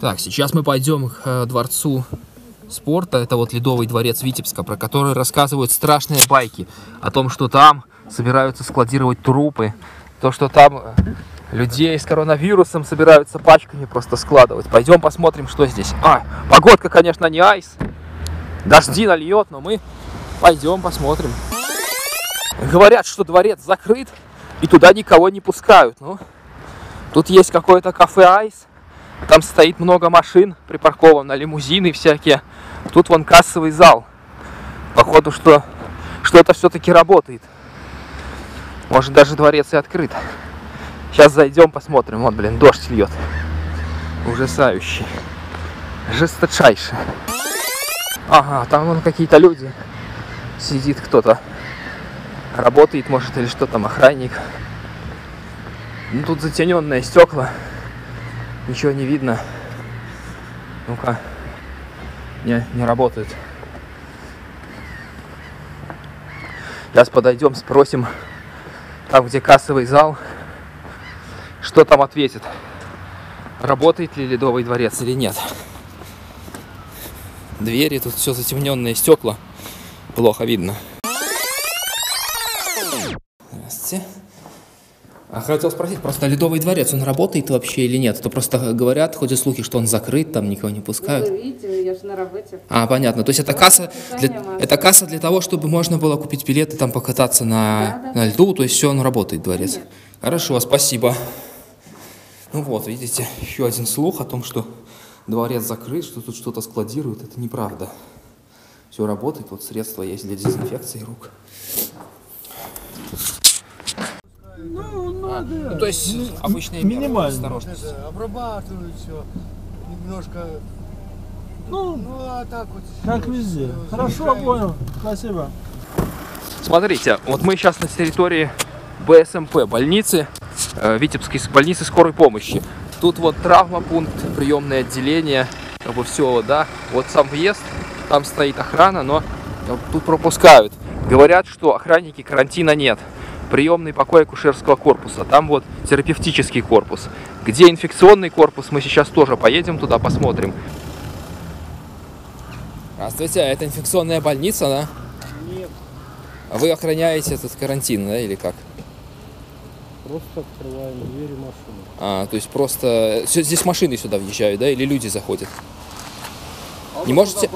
Так, сейчас мы пойдем к э, дворцу спорта. Это вот Ледовый дворец Витебска, про который рассказывают страшные байки. О том, что там собираются складировать трупы. То, что там э, людей с коронавирусом собираются пачками просто складывать. Пойдем посмотрим, что здесь. А, погодка, конечно, не айс. Дожди нальет, но мы пойдем посмотрим. Говорят, что дворец закрыт, и туда никого не пускают. Ну, тут есть какое-то кафе Айс. Там стоит много машин припарковано, лимузины всякие. Тут вон кассовый зал. Походу, что что-то все-таки работает. Может, даже дворец и открыт. Сейчас зайдем, посмотрим. Вот, блин, дождь льет. Ужасающий. Жесточайше. Ага, там вон какие-то люди. Сидит кто-то. Работает, может, или что там, охранник. Ну, тут затененные стекла. Ничего не видно. Ну-ка. Не, не работает. Сейчас подойдем, спросим, там, где кассовый зал, что там ответит. Работает ли Ледовый дворец или нет. Двери, тут все затемненные стекла. Плохо видно. Здравствуйте. А хотел спросить, просто Ледовый дворец, он работает вообще или нет? То просто говорят, ходят слухи, что он закрыт, там никого не пускают. Вы видите, я же на работе. А, понятно. То есть это касса, для, это касса для того, чтобы можно было купить билеты, там покататься на, Да, да. на льду, то есть все, он работает, дворец. Конечно. Хорошо, спасибо. Ну вот, видите, еще один слух о том, что дворец закрыт, что тут что-то складируют, это неправда. Все работает, вот средства есть для дезинфекции рук. Ну, надо. Ну, то есть обычные Ми- меры минимально. осторожности. Это, обрабатывают все. Немножко. Ну, Ну а так вот. как везде. Хорошо, понял. Спасибо. Смотрите, вот мы сейчас на территории БСМП, больницы, э, Витебской больницы скорой помощи. Тут вот травмопункт, приемное отделение, как бы все, да. Вот сам въезд, там стоит охрана, но э, тут пропускают. Говорят, что охранники карантина нет. Приемный покой акушерского корпуса, там вот терапевтический корпус. Где инфекционный корпус, мы сейчас тоже поедем туда, посмотрим. Здравствуйте, а это инфекционная больница, да? Нет, А вы охраняете этот карантин, да, или как? просто открываем двери машины. А, то есть просто сё- здесь машины сюда въезжают, да, или люди заходят? Не можете,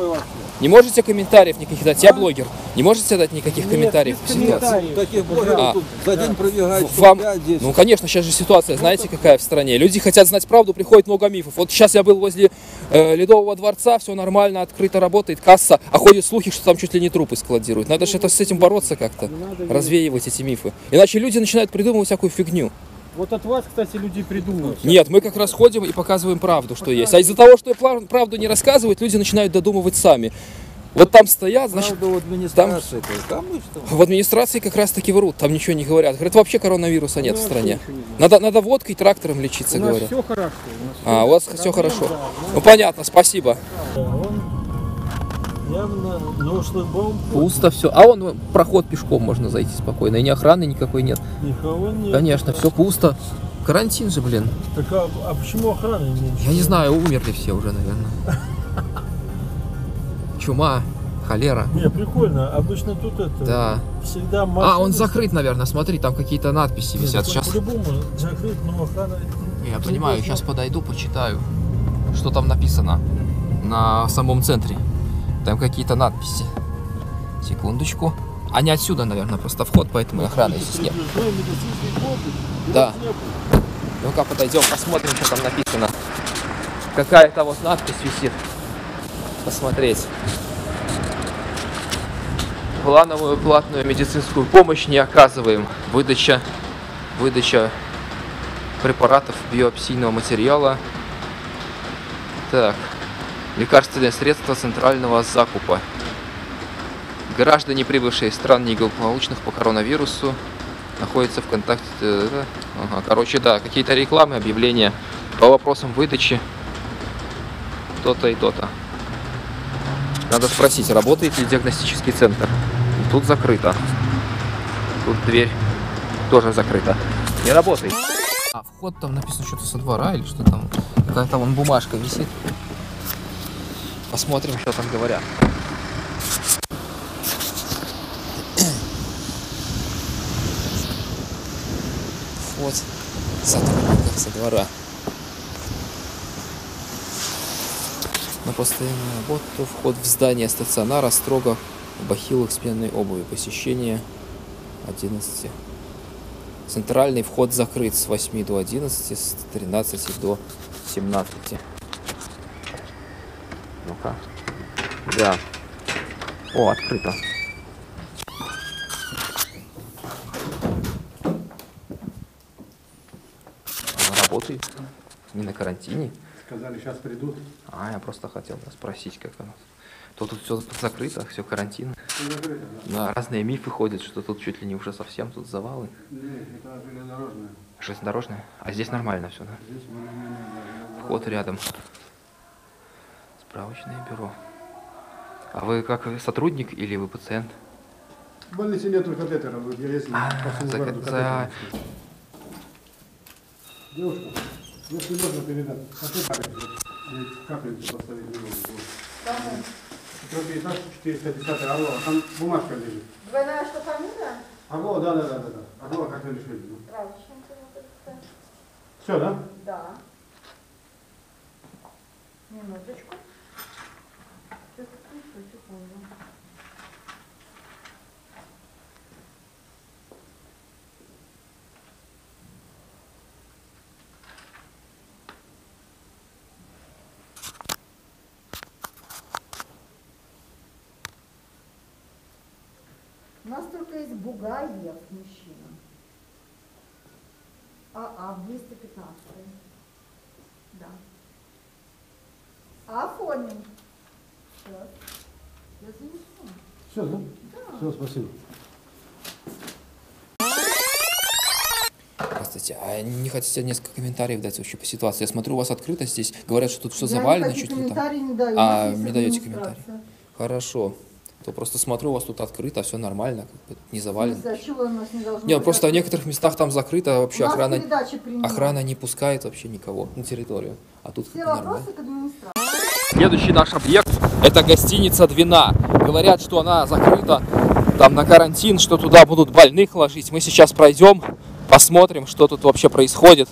не можете комментариев никаких дать? Я блогер. Не можете дать никаких комментариев по ситуации? Таких блогеров А. тут за день пробегает В- Вам, 5-10. ну, конечно, сейчас же ситуация, знаете, какая в стране. Люди хотят знать правду, приходит много мифов. Вот сейчас я был возле э, Ледового дворца, все нормально, открыто работает, касса, а ходят слухи, что там чуть ли не трупы складируют. Надо же это с этим бороться как-то, развеивать эти мифы. Иначе люди начинают придумывать всякую фигню. Вот от вас, кстати, люди придумают. Нет, мы как раз ходим и показываем правду, что есть. А из-за того, что правду не рассказывают, люди начинают додумывать сами. Вот там стоят, значит, Правда, в администрации там... там в администрации как раз таки врут, там ничего не говорят. Говорят, вообще коронавируса нет в стране. не. Надо, надо водкой, трактором лечиться, У нас говорят. все хорошо. У нас А, у вас все хорошо. да, Ну понятно, спасибо. но Он явно no шлагбаум, Пусто все. А он проход пешком можно зайти спокойно. И ни охраны никакой нет. никого нет. Конечно, все пусто. Карантин же, блин. Так а, а почему охраны меньше? Я не знаю, умерли все уже, наверное. Чума, холера. Не, прикольно. Обычно тут это Да. всегда машины... А, он закрыт, наверное. Смотри, там какие-то надписи Нет, висят. Сейчас. По-любому закрыт, но охрана... Я понимаю, сейчас подойду, почитаю, что там написано на самом центре. Там какие-то надписи. Секундочку. Не отсюда, наверное, просто вход, поэтому и охраны здесь нет. Да. Ну-ка, подойдем, посмотрим, что там написано. Какая-то вот надпись висит. Посмотреть. Плановую платную медицинскую помощь не оказываем. Выдача, выдача препаратов биопсийного материала. Так. Лекарственные средства центрального закупа. Граждане, прибывшие из стран неблагополучных по коронавирусу, находятся в контакте... э, Ага, короче, да, какие-то рекламы, объявления по вопросам выдачи. То-то и то-то. Надо спросить, работает ли диагностический центр. Тут закрыто. Тут дверь тоже закрыта. Не работает. А вход там написано что-то со двора или что там. Какая-то вон бумажка висит. Посмотрим, что там говорят. Вот сотрудников со двора. На постоянную работу вход в здание стационара строго в бахилах сменной обуви. Посещение 11. Центральный вход закрыт с 8 до 11, с 13 до 17. Ну-ка. Да. О, открыто. Она работает. Не на карантине. Сказали, сейчас придут. А, я просто хотел спросить, как оно. То тут все закрыто, все карантин. Да, разные мифы ходят, что тут чуть ли не уже совсем тут завалы. Нет, это железнодорожная. Железнодорожная. А здесь нормально все, да? Здесь более-менее, да, Вход рядом. Справочное бюро. А вы как сотрудник или вы пациент? В больнице нету катетера, я ездил А, за- городу за-. Девушка, если можно передать, и капельницу поставить не могу. Пятьсот 410 алло, а там бумажка лежит. Двойная что фамилия? Алло, да, да, да, да, да. Алло, как вы решили? Кравченко. вот это. Все, да? Да. Минуточку. У нас только есть Бугаев мужчина. А, а, 215. Да. А Афонин. Сейчас. Я занесу. Все, да? Все, спасибо. Здравствуйте. А не хотите несколько комментариев дать вообще по ситуации? Я смотрю, у вас открыто здесь. Говорят, что тут все Я завалено никаких чуть ли там. не даю. А, не даете комментарий? Хорошо. То просто смотрю, у вас тут открыто, все нормально, как бы не завалено. Из-за чего у нас не должно Нет, быть просто в некоторых местах там закрыто, а вообще У нас охрана, охрана не пускает вообще никого на территорию. А тут Все как бы нормально. вопросы к администрации. Следующий наш объект – это гостиница «Двина». Говорят, что она закрыта там на карантин, что туда будут больных ложить. Мы сейчас пройдем, посмотрим, что тут вообще происходит.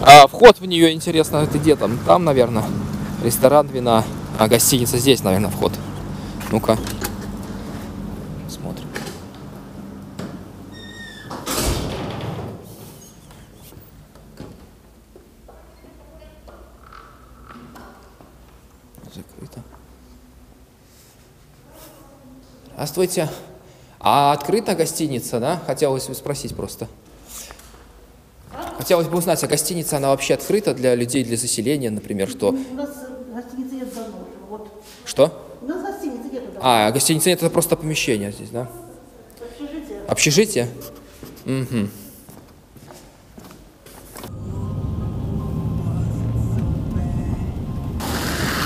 А вход в нее, интересно, это где там? Там, наверное, ресторан «Двина», а гостиница здесь, наверное, вход. Ну-ка, смотрим. Закрыто. Здравствуйте. А открыта гостиница, да? Хотелось бы спросить просто. Хотелось бы узнать, а гостиница, она вообще открыта для людей, для заселения, например, что? У нас гостиницы нет давно. Вот. Что? У нас гостиницы нет давно. А, гостиница нет, это просто помещение здесь, да? Общежитие. Общежитие? Угу.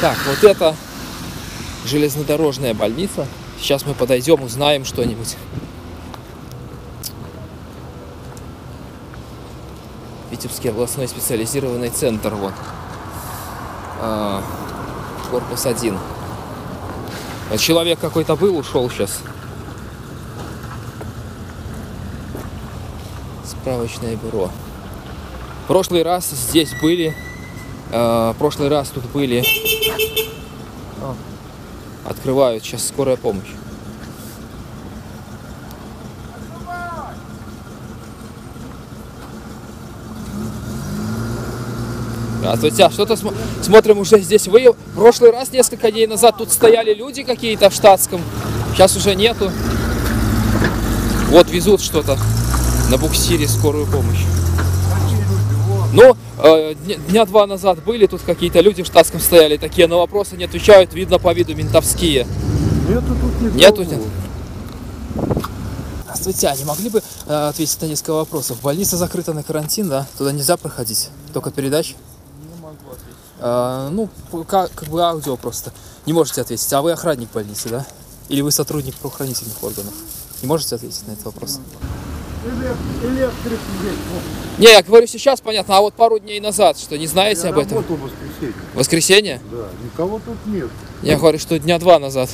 Так, вот это железнодорожная больница. Сейчас мы подойдем, узнаем что-нибудь. Витебский областной специализированный центр, вот. А, корпус 1. Вот человек какой-то был, ушел сейчас. Справочное бюро. В прошлый раз здесь были, в прошлый раз тут были, открывают сейчас скорая помощь. Здравствуйте, а что-то см- смотрим уже здесь вы. В прошлый раз, несколько дней назад, тут стояли люди какие-то в штатском. Сейчас уже нету. Вот везут что-то на буксире скорую помощь. Ну, э, дня, дня два назад были тут какие-то люди в штатском стояли, такие на вопросы не отвечают, видно по виду ментовские. Нету тут никого. Нету? нет? Здравствуйте, а не могли бы э, ответить на несколько вопросов? Больница закрыта на карантин, да? Туда нельзя проходить? Только передач? Не могу ответить. Э, ну, как, как бы аудио просто. Не можете ответить. А вы охранник больницы, да? Или вы сотрудник правоохранительных органов? Не можете ответить на этот вопрос? Элек- Электрик здесь. вот. Не, я говорю сейчас, понятно, а вот пару дней назад, что не знаете Я об этом? в воскресенье. Воскресенье? Да, никого тут нет. Я говорю, что дня два назад.